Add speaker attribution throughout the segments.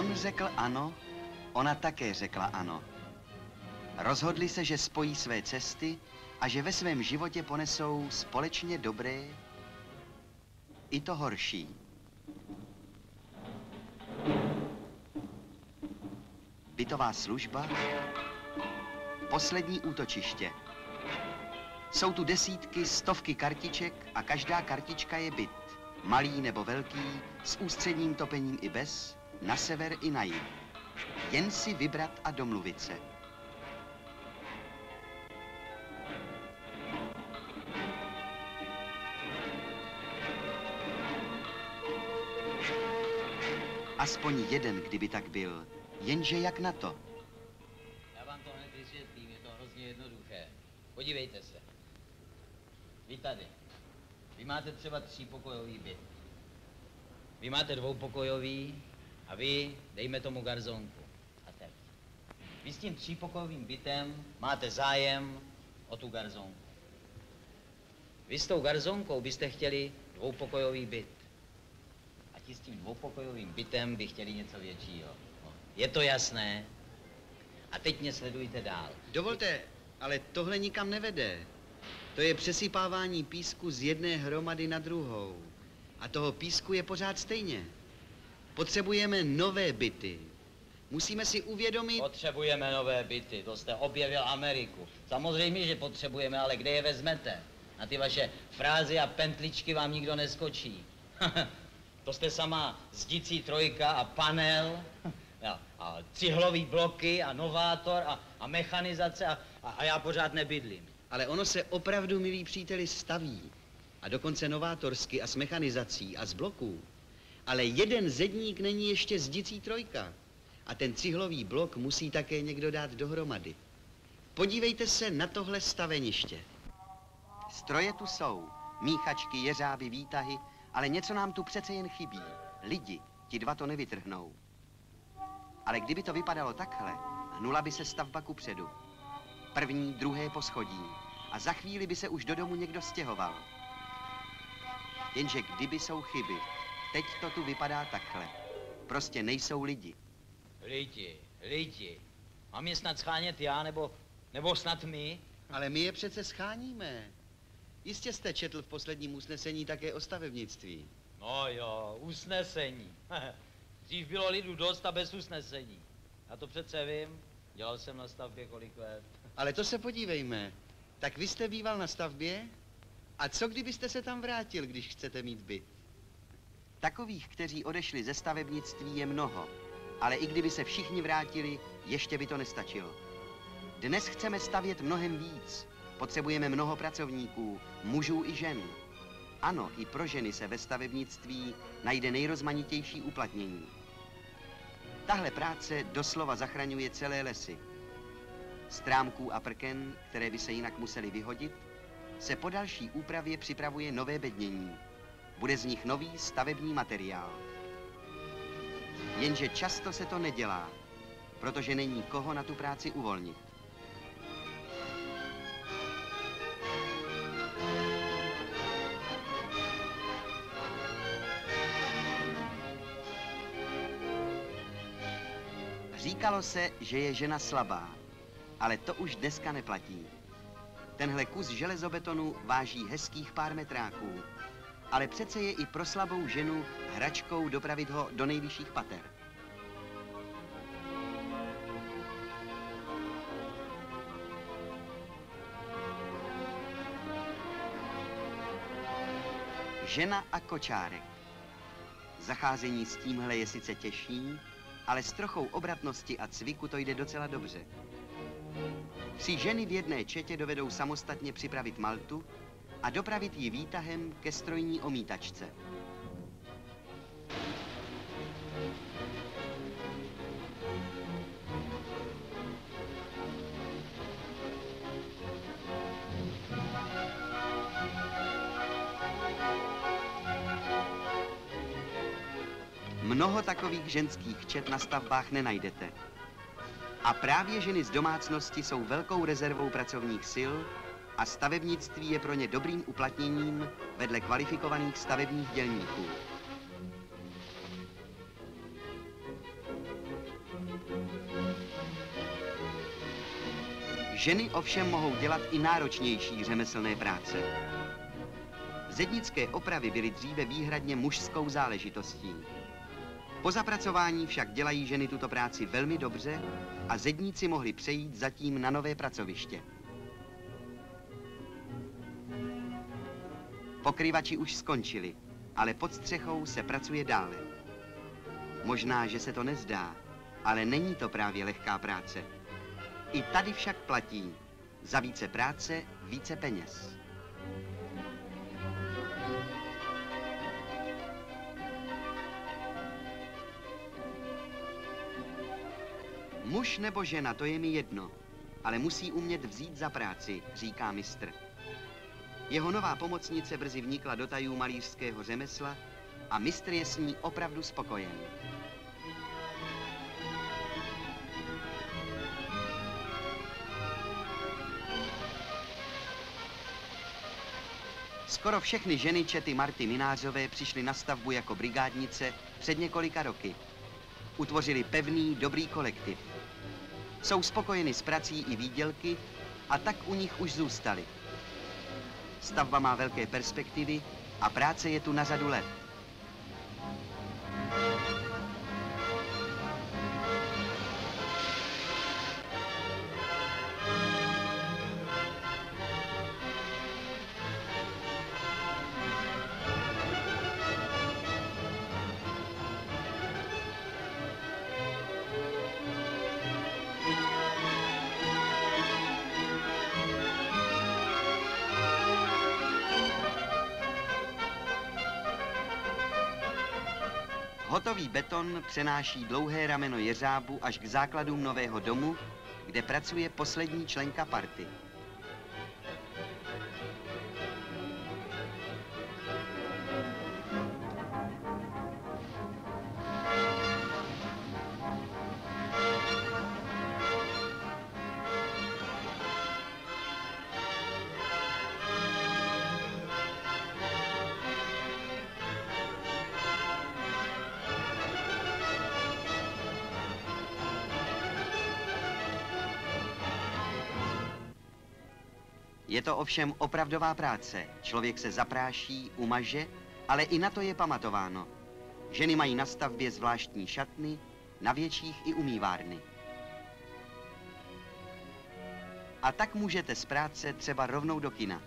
Speaker 1: On řekl ano, ona také řekla ano. Rozhodli se, že spojí své cesty a že ve svém životě ponesou společně dobré i to horší. Bytová služba, poslední útočiště. Jsou tu desítky, stovky kartiček a každá kartička je byt. Malý nebo velký, s ústředním topením i bez, na sever i na jih. Jen si vybrat a domluvit se. Aspoň jeden, kdyby tak byl. Jenže jak na to?
Speaker 2: Já vám to hned vysvětlím, je to hrozně jednoduché. Podívejte se. Vy tady. Vy máte třeba třípokojový byt. Vy máte dvoupokojový a vy, dejme tomu garzonku. A teď. Vy s tím třípokojovým bytem máte zájem o tu garzonku. Vy s tou garzonkou byste chtěli dvoupokojový byt. A ti s tím dvoupokojovým bytem by chtěli něco většího. No, je to jasné? A teď mě sledujte dál.
Speaker 1: Dovolte, ale tohle nikam nevede. To je přesypávání písku z jedné hromady na druhou. A toho písku je pořád stejně. Potřebujeme nové byty. Musíme si uvědomit...
Speaker 2: Potřebujeme nové byty, to jste objevil Ameriku. Samozřejmě, že potřebujeme, ale kde je vezmete? Na ty vaše frázy a pentličky vám nikdo neskočí. to jste sama zdicí trojka a panel a, a cihlový bloky a novátor a, a mechanizace a, a, a já pořád nebydlím.
Speaker 1: Ale ono se opravdu, milí příteli, staví. A dokonce novátorsky a s mechanizací a z bloků. Ale jeden zedník není ještě zdicí trojka. A ten cihlový blok musí také někdo dát dohromady. Podívejte se na tohle staveniště. Stroje tu jsou. Míchačky, jeřáby, výtahy, ale něco nám tu přece jen chybí. Lidi, ti dva to nevytrhnou. Ale kdyby to vypadalo takhle, hnula by se stavba ku předu. První, druhé poschodí. A za chvíli by se už do domu někdo stěhoval. Jenže kdyby jsou chyby, teď to tu vypadá takhle. Prostě nejsou lidi.
Speaker 2: Lidi, lidi. Mám je snad schánět já, nebo, nebo snad my?
Speaker 1: Ale my je přece scháníme. Jistě jste četl v posledním usnesení také o stavebnictví.
Speaker 2: No jo, usnesení. Dřív bylo lidu dost a bez usnesení. Já to přece vím. Dělal jsem na stavbě kolik let.
Speaker 1: Ale to se podívejme. Tak vy jste býval na stavbě? A co kdybyste se tam vrátil, když chcete mít byt? Takových, kteří odešli ze stavebnictví, je mnoho. Ale i kdyby se všichni vrátili, ještě by to nestačilo. Dnes chceme stavět mnohem víc. Potřebujeme mnoho pracovníků, mužů i žen. Ano, i pro ženy se ve stavebnictví najde nejrozmanitější uplatnění. Tahle práce doslova zachraňuje celé lesy. Strámků a prken, které by se jinak museli vyhodit, se po další úpravě připravuje nové bednění. Bude z nich nový stavební materiál. Jenže často se to nedělá, protože není koho na tu práci uvolnit. Říkalo se, že je žena slabá, ale to už dneska neplatí. Tenhle kus železobetonu váží hezkých pár metráků, ale přece je i pro slabou ženu hračkou dopravit ho do nejvyšších pater. Žena a kočárek. Zacházení s tímhle je sice těžší, ale s trochou obratnosti a cviku to jde docela dobře. Tři ženy v jedné četě dovedou samostatně připravit maltu a dopravit ji výtahem ke strojní omítačce. Mnoho takových ženských čet na stavbách nenajdete. A právě ženy z domácnosti jsou velkou rezervou pracovních sil a stavebnictví je pro ně dobrým uplatněním vedle kvalifikovaných stavebních dělníků. Ženy ovšem mohou dělat i náročnější řemeslné práce. Zednické opravy byly dříve výhradně mužskou záležitostí. Po zapracování však dělají ženy tuto práci velmi dobře a zedníci mohli přejít zatím na nové pracoviště. Pokryvači už skončili, ale pod střechou se pracuje dále. Možná, že se to nezdá, ale není to právě lehká práce. I tady však platí. Za více práce více peněz. Muž nebo žena, to je mi jedno, ale musí umět vzít za práci, říká mistr. Jeho nová pomocnice brzy vnikla do tajů malířského řemesla a mistr je s ní opravdu spokojen. Skoro všechny ženy Čety Marty Minářové přišly na stavbu jako brigádnice před několika roky. Utvořili pevný, dobrý kolektiv. Jsou spokojeny s prací i výdělky a tak u nich už zůstali. Stavba má velké perspektivy a práce je tu na řadu let. Hotový beton přenáší dlouhé rameno jeřábu až k základům nového domu, kde pracuje poslední členka party. Je to ovšem opravdová práce. Člověk se zapráší, umaže, ale i na to je pamatováno. Ženy mají na stavbě zvláštní šatny, na větších i umývárny. A tak můžete z práce třeba rovnou do kina.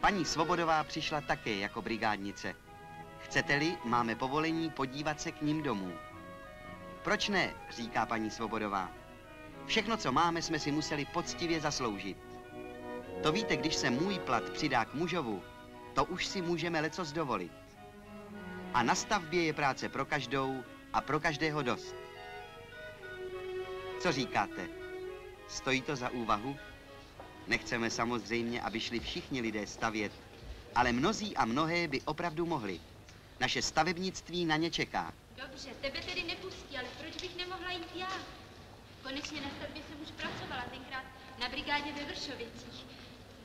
Speaker 1: Paní Svobodová přišla také jako brigádnice. Chcete-li, máme povolení podívat se k ním domů. Proč ne, říká paní Svobodová. Všechno, co máme, jsme si museli poctivě zasloužit. To víte, když se můj plat přidá k mužovu, to už si můžeme lecos dovolit. A na stavbě je práce pro každou a pro každého dost. Co říkáte? Stojí to za úvahu? Nechceme samozřejmě, aby šli všichni lidé stavět, ale mnozí a mnohé by opravdu mohli. Naše stavebnictví na ně čeká.
Speaker 3: Dobře, tebe tedy nepustí, ale proč bych nemohla jít já? Konečně na stavbě jsem už pracovala, tenkrát na brigádě ve Vršovicích.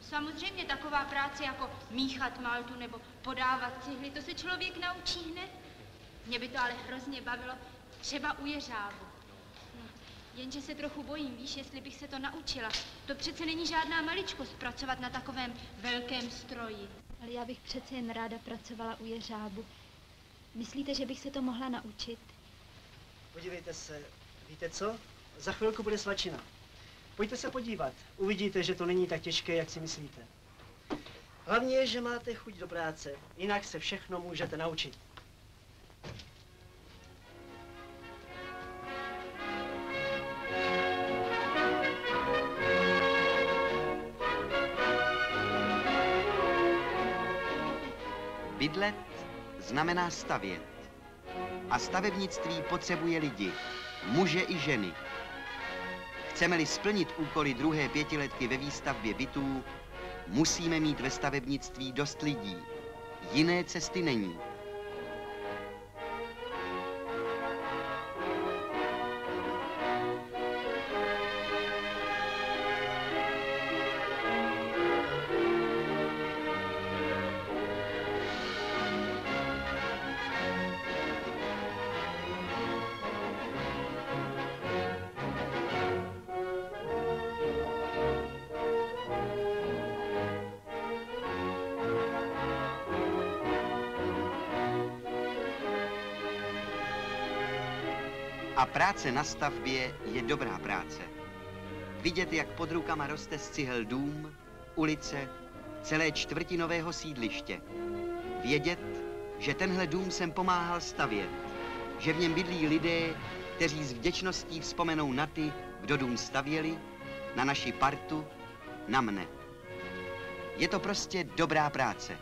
Speaker 3: Samozřejmě taková práce jako míchat maltu nebo podávat cihly, to se člověk naučí hned. Mě by to ale hrozně bavilo, třeba u jeřábu. No, jenže se trochu bojím, víš, jestli bych se to naučila. To přece není žádná maličkost pracovat na takovém velkém stroji.
Speaker 4: Ale já bych přece jen ráda pracovala u jeřábu. Myslíte, že bych se to mohla naučit?
Speaker 5: Podívejte se, víte co? Za chvilku bude svačina. Pojďte se podívat. Uvidíte, že to není tak těžké, jak si myslíte. Hlavně je, že máte chuť do práce. Jinak se všechno můžete naučit.
Speaker 1: Bydlet znamená stavět. A stavebnictví potřebuje lidi, muže i ženy. Chceme-li splnit úkoly druhé pětiletky ve výstavbě bytů, musíme mít ve stavebnictví dost lidí. Jiné cesty není. A práce na stavbě je dobrá práce. Vidět, jak pod rukama roste z cihel dům, ulice, celé čtvrtinového sídliště. Vědět, že tenhle dům jsem pomáhal stavět, že v něm bydlí lidé, kteří s vděčností vzpomenou na ty, kdo dům stavěli, na naši partu, na mne. Je to prostě dobrá práce.